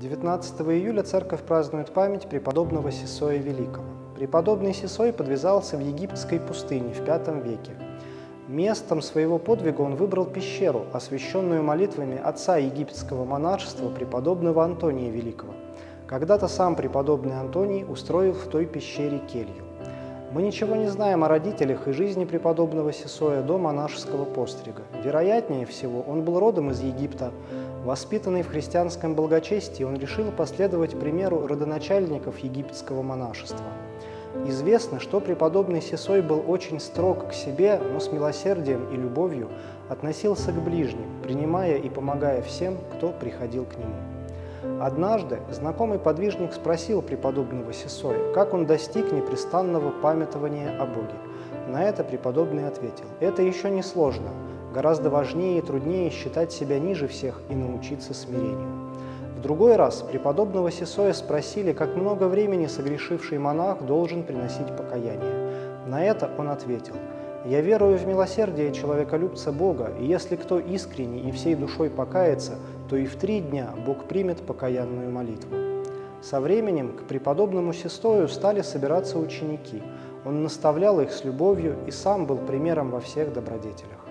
15 июля церковь празднует память преподобного Сесоя Великого. Преподобный Сесой подвязался в египетской пустыне в V веке. Местом своего подвига он выбрал пещеру, освященную молитвами отца египетского монашества преподобного Антония Великого. Когда-то сам преподобный Антоний устроил в той пещере келью. Мы ничего не знаем о родителях и жизни преподобного Сесоя до монашеского пострига. Вероятнее всего, он был родом из Египта. Воспитанный в христианском благочестии, он решил последовать примеру родоначальников египетского монашества. Известно, что преподобный Сесой был очень строг к себе, но с милосердием и любовью относился к ближним, принимая и помогая всем, кто приходил к нему. Однажды знакомый подвижник спросил преподобного Сесоя, как он достиг непрестанного памятования о Боге. На это преподобный ответил, это еще не сложно, гораздо важнее и труднее считать себя ниже всех и научиться смирению. В другой раз преподобного Сесоя спросили, как много времени согрешивший монах должен приносить покаяние. На это он ответил – я верую в милосердие человеколюбца Бога, и если кто искренне и всей душой покается, то и в три дня Бог примет покаянную молитву. Со временем к преподобному Сестою стали собираться ученики. Он наставлял их с любовью и сам был примером во всех добродетелях.